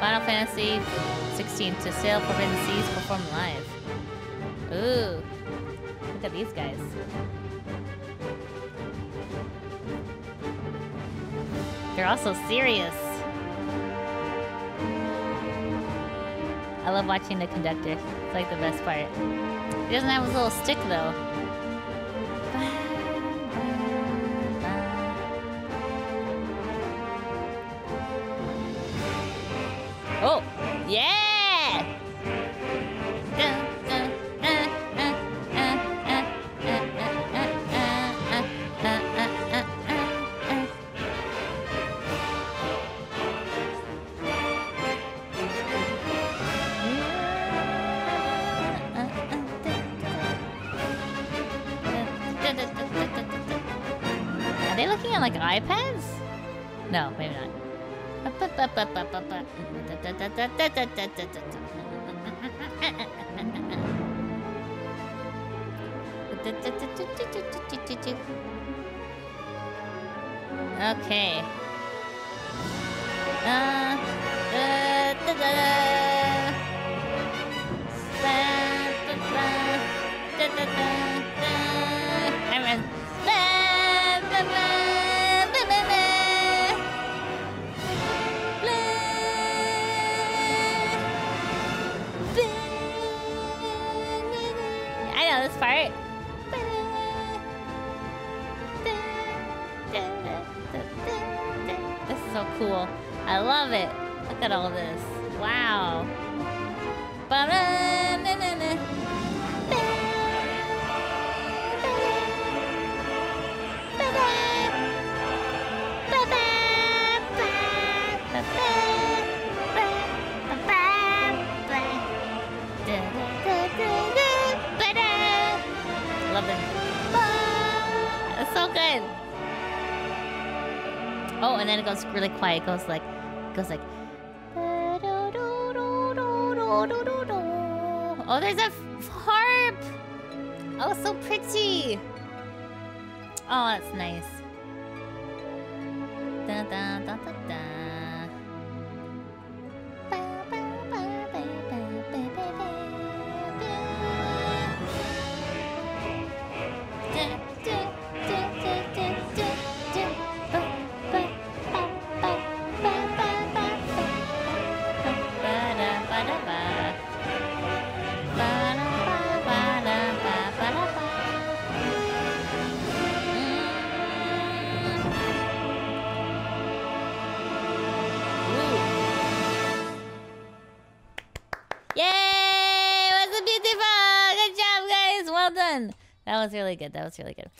Final Fantasy 16 to Sail Forbidden Seas perform live. Ooh. Look at these guys. They're also serious. I love watching the conductor. It's like the best part. He doesn't have his little stick though. They looking at like iPads? No, maybe not. Okay. Uh, uh, da, da, da. I know this part. This is so cool. I love it. Look at all this. Wow. So good. Oh, and then it goes really quiet. It goes like, it goes like. Oh, there's a harp. Oh, so pretty. Oh, that's nice. Da, da, da, That was really good. That was really good.